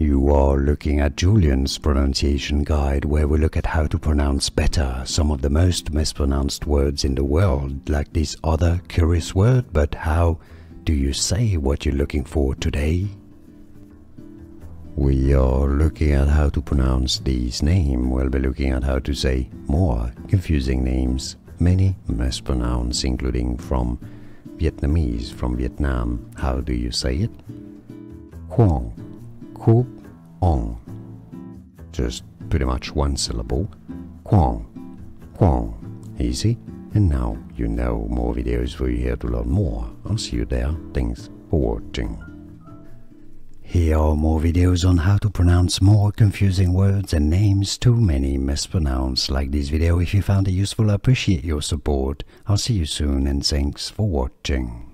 You are looking at Julien's pronunciation guide where we look at how to pronounce better some of the most mispronounced words in the world, like this other curious word, but how do you say what you're looking for today? We are looking at how to pronounce these names. We'll be looking at how to say more confusing names, many mispronounced, including from Vietnamese, from Vietnam. How do you say it? Cuong Kup Ong. Just pretty much one syllable. Cuong. Cuong. Easy. And now you know more videos for you here to learn more. I'll see you there. Thanks for watching. Here are more videos on how to pronounce more confusing words and names too many mispronounced. Like this video if you found it useful, I appreciate your support. I'll see you soon and thanks for watching.